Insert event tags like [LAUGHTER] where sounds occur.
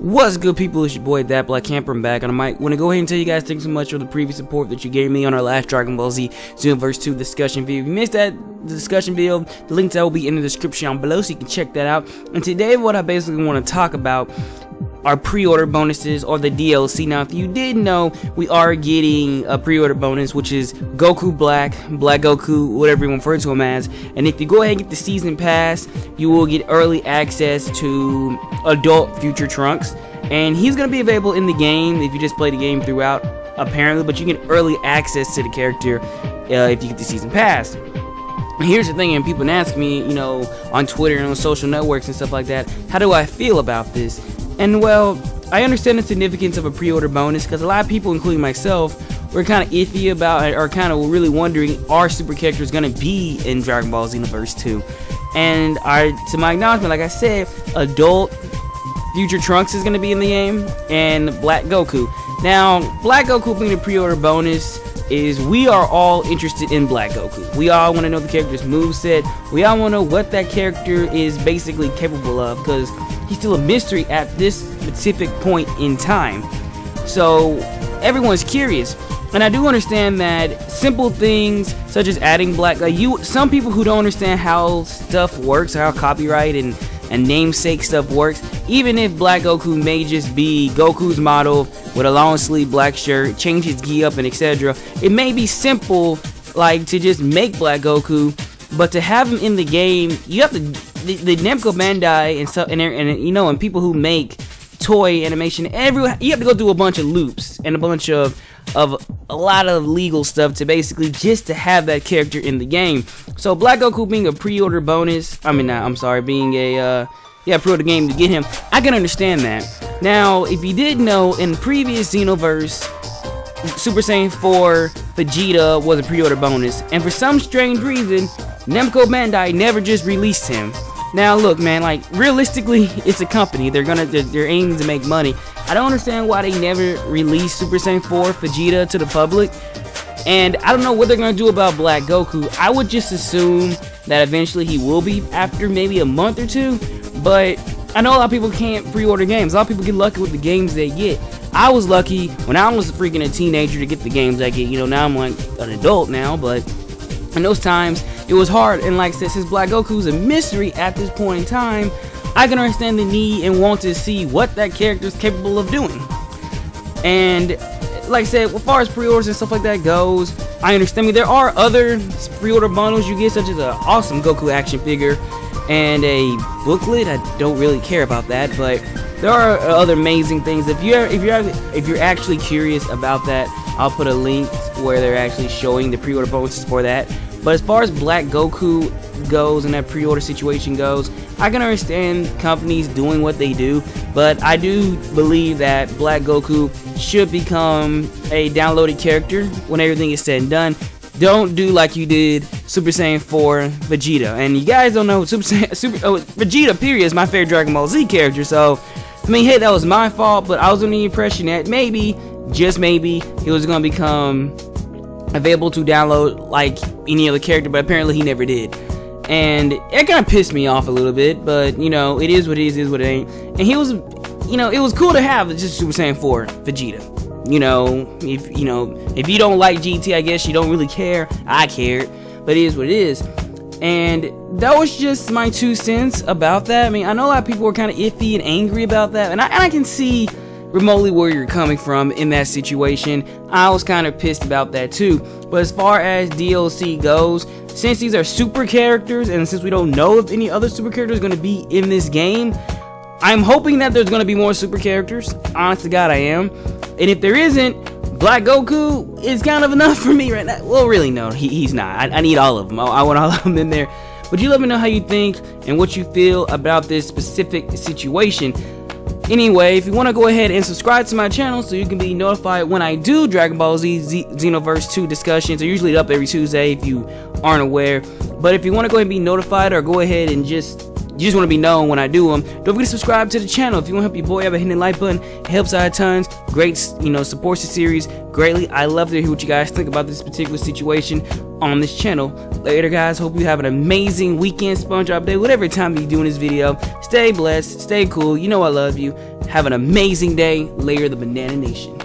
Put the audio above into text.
What's good, people? It's your boy, That Black Camper. I'm back on the mic. Want to go ahead and tell you guys thanks so much for the previous support that you gave me on our last Dragon Ball Z Xenoverse 2 discussion video. If you missed that discussion video, the link to that will be in the description down below so you can check that out. And today, what I basically want to talk about our pre-order bonuses or the DLC. Now, if you didn't know, we are getting a pre-order bonus, which is Goku Black, Black Goku, whatever you refer to him as. And if you go ahead and get the season pass, you will get early access to adult Future Trunks. And he's going to be available in the game if you just play the game throughout, apparently. But you get early access to the character uh, if you get the season pass. Here's the thing, and people ask me, you know, on Twitter and on social networks and stuff like that, how do I feel about this? And well, I understand the significance of a pre-order bonus because a lot of people, including myself, were kind of iffy about or kind of really wondering are super characters going to be in Dragon Ball Xenoverse 2. And I, to my acknowledgement, like I said, adult Future Trunks is going to be in the game, and Black Goku. Now, Black Goku being a pre-order bonus is we are all interested in Black Goku. We all want to know the character's moveset. We all want to know what that character is basically capable of because he's still a mystery at this specific point in time. So everyone's curious. And I do understand that simple things such as adding black like you some people who don't understand how stuff works, how copyright and and namesake stuff works, even if Black Goku may just be Goku's model with a long sleeve black shirt, change his gi up and etc. It may be simple like to just make Black Goku, but to have him in the game, you have to the, the Namco Bandai and stuff and, and you know and people who make Toei Animation, every you have to go through a bunch of loops and a bunch of of a lot of legal stuff to basically just to have that character in the game. So Black Goku being a pre-order bonus, I mean, not, I'm sorry, being a uh, yeah pre-order game to get him, I can understand that. Now, if you did know, in previous Xenoverse, Super Saiyan 4 Vegeta was a pre-order bonus, and for some strange reason, Namco Bandai never just released him. Now, look, man, like realistically, it's a company. They're gonna, they're, they're aiming to make money. I don't understand why they never released Super Saiyan 4 Vegeta to the public. And I don't know what they're gonna do about Black Goku. I would just assume that eventually he will be after maybe a month or two. But I know a lot of people can't pre-order games. A lot of people get lucky with the games they get. I was lucky when I was freaking a teenager to get the games I get. You know, now I'm like an adult now, but in those times it was hard. And like I said, since Black Goku's a mystery at this point in time, I can understand the need and want to see what that character is capable of doing. And like I said, as far as pre-orders and stuff like that goes, I understand. I mean, there are other pre-order bundles you get, such as an awesome Goku action figure and a booklet. I don't really care about that, but there are other amazing things. If you're if you're if you're actually curious about that, I'll put a link where they're actually showing the pre-order bonuses for that. But as far as Black Goku goes and that pre-order situation goes, I can understand companies doing what they do, but I do believe that Black Goku should become a downloaded character when everything is said and done. Don't do like you did Super Saiyan 4 Vegeta. And you guys don't know Super Saiyan Super oh, Vegeta period is my favorite Dragon Ball Z character, so I mean, hey, that was my fault, but I was under the impression that maybe, just maybe, he was gonna become available to download like any other character, but apparently he never did. And it kind of pissed me off a little bit, but you know, it is what it is, is what it ain't. And he was, you know, it was cool to have just Super Saiyan 4 Vegeta. You know, if you know, if you don't like GT, I guess you don't really care. I cared, but it is what it is. And that was just my two cents about that. I mean, I know a lot of people were kind of iffy and angry about that, and I, and I can see remotely where you're coming from in that situation. I was kind of pissed about that too. But as far as DLC goes, since these are super characters and since we don't know if any other super characters are going to be in this game, I'm hoping that there's going to be more super characters. Honest to God, I am. And if there isn't, Black Goku is kind of enough [LAUGHS] for me right now. Well, really, no, he, he's not. I, I, need all of them. I, I want all of them in there. But you let me know how you think and what you feel about this specific situation. Anyway, if you want to go ahead and subscribe to my channel so you can be notified when I do Dragon Ball Z, Z Xenoverse 2 discussions, they're usually up every Tuesday if you aren't aware. But if you want to go ahead and be notified or go ahead and just you just want to be known when I do them. Don't forget to subscribe to the channel if you want to help your boy out by hitting the like button. It helps out a tons. Great, you know, supports the series greatly. I love to hear what you guys think about this particular situation on this channel. Later, guys. Hope you have an amazing weekend, SpongeBob Day, whatever time you're doing this video. Stay blessed, stay cool. You know I love you. Have an amazing day. Layer the Banana Nation.